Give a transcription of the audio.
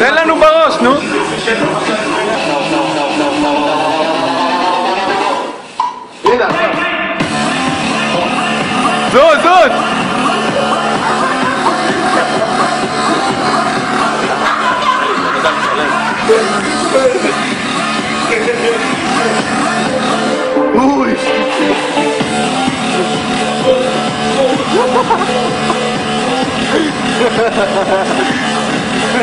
תן לנו בראש, נו. זוז, זוז! אוי! Ha ha ha ha!